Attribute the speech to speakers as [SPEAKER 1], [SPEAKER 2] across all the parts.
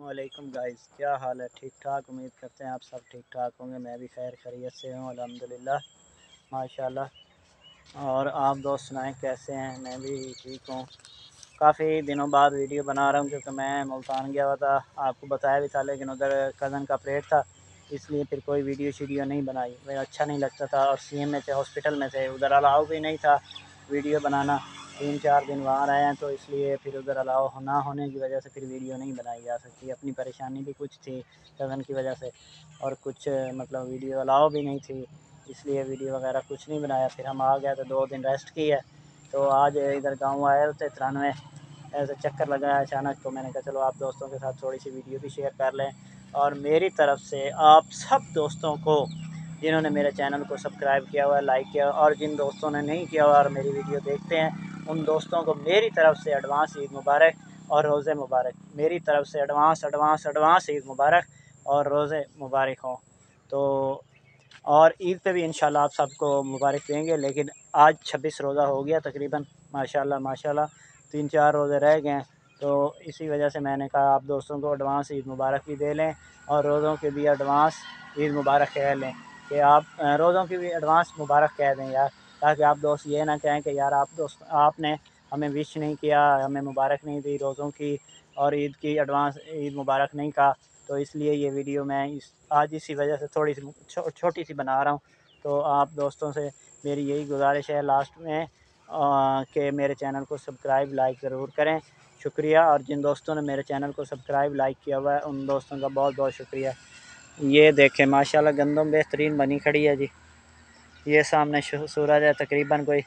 [SPEAKER 1] वालेकुम गाइस क्या हाल है? ठीक ठाक उम्मीद करते हैं आप सब ठीक ठाक होंगे। मैं भी खैर खैरियत से हूँ, अल्हम्दुलिल्लाह, माशाल्लाह। और आप दोस्त सुनाएँ, कैसे हैं? मैं भी ठीक हूँ। काफ़ी दिनों बाद वीडियो बना रहा हूँ, क्योंकि मैं मुल्तान गया हुआ था। आपको बताया भी था, लेकिन उधर कज़न का प्लेट था, इसलिए फिर कोई वीडियो शीडियो नहीं बनाई। मेरा अच्छा नहीं लगता था, और सी एम में थे, हॉस्पिटल में थे। उधर अलाउ भी नहीं था वीडियो बनाना। तीन चार दिन वहाँ रहे हैं तो इसलिए फिर उधर अलाव ना होने की वजह से फिर वीडियो नहीं बनाई जा सकती। अपनी परेशानी भी कुछ थी कज़न की वजह से, और कुछ मतलब वीडियो अलाव भी नहीं थी, इसलिए वीडियो वगैरह कुछ नहीं बनाया। फिर हम आ गए तो दो दिन रेस्ट की है तो आज इधर गाँव आए थे तिरानवे, ऐसे चक्कर लगाया अचानक तो मैंने कहा, चलो आप दोस्तों के साथ थोड़ी सी वीडियो भी शेयर कर लें। और मेरी तरफ़ से आप सब दोस्तों को, जिन्होंने मेरे चैनल को सब्सक्राइब किया हुआ है लाइक किया और जिन दोस्तों ने नहीं किया हुआ और मेरी वीडियो देखते हैं उन दोस्तों को मेरी तरफ़ से एडवांस ईद मुबारक और रोज़े मुबारक। मेरी तरफ़ से एडवांस एडवांस एडवांस ईद मुबारक और रोज़े मुबारक हों। तो और ईद पे भी इंशाल्लाह आप सबको मुबारक देंगे, लेकिन आज छब्बीस रोज़ा हो गया तकरीबन, माशाल्लाह माशाल्लाह, तीन चार रोज़े रह गए तो इसी वजह से मैंने कहा आप दोस्तों को एडवांस ईद मुबारक भी दे लें और रोज़ों के भी एडवांस ईद मुबारक कह लें कि आप, रोज़ों की भी एडवांस मुबारक कह दें यार। ताकि आप दोस्त ये ना कहें कि यार आप दोस्त आपने हमें विश नहीं किया हमें मुबारक नहीं दी रोज़ों की और ईद की एडवांस ईद मुबारक नहीं कहा तो इसलिए ये वीडियो मैं इस आज इसी वजह से थोड़ी सी छो, छोटी सी बना रहा हूँ। तो आप दोस्तों से मेरी यही गुजारिश है लास्ट में कि मेरे चैनल को सब्सक्राइब लाइक ज़रूर करें। शुक्रिया और जिन दोस्तों ने मेरे चैनल को सब्सक्राइब लाइक किया हुआ है उन दोस्तों का बहुत बहुत शुक्रिया। ये देखें माशाल्लाह गंदम बेहतरीन बनी खड़ी है जी। ये सामने सूरज है, तकरीबन कोई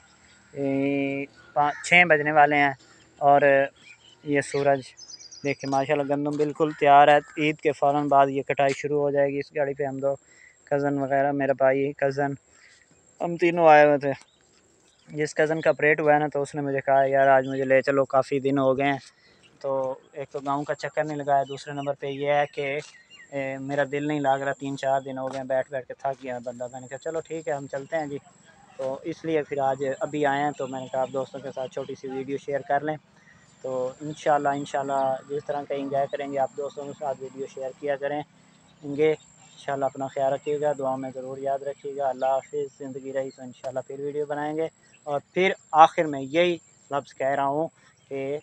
[SPEAKER 1] पाँच छः बजने वाले हैं और ये सूरज, देखिए, माशाल्लाह, गंदम बिल्कुल तैयार है। ईद के फ़ौर बाद ये कटाई शुरू हो जाएगी इस गाड़ी पे। हम दो कज़न वगैरह, मेरा भाई कज़न हम तीनों आए हुए थे। जिस कज़न का ऑपरेट हुआ है ना तो उसने मुझे कहा, यार, आज मुझे ले चलो, काफ़ी दिन हो गए हैं। तो एक तो गाँव का चक्कर नहीं लगाया, दूसरे नंबर पे ये है कि ए, मेरा दिल नहीं लाग रहा तीन चार दिन हो गए बैठ बैठ के थक गया बंदा। मैंने कहा चलो ठीक है हम चलते हैं जी। तो इसलिए फिर आज अभी आए हैं तो मैंने कहा आप दोस्तों के साथ छोटी सी वीडियो शेयर कर लें। तो इन इन जिस तरह का इंजॉय करेंगे आप दोस्तों के साथ वीडियो शेयर किया करेंगे इन अपना ख्याल रखिएगा दुआ में ज़रूर याद रखिएगा। अल्लाह हाफिज़ ज़िंदगी रही तो इन फिर वीडियो बनाएँगे। और फिर आखिर में यही लफ्ज़ कह रहा हूँ कि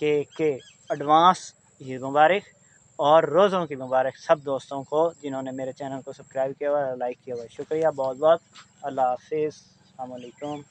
[SPEAKER 1] के एडवांस ईद मुबारक और रोज़ों की मुबारक सब दोस्तों को जिन्होंने मेरे चैनल को सब्सक्राइब किया हुआ लाइक किया हुआ शुक्रिया बहुत बहुत अल्लाह हाफिज़। अल्लाम